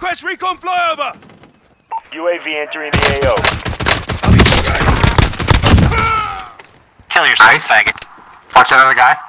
Request recon flyover! UAV entering the AO. Kill yourself, Nice. faggot. Watch that other guy.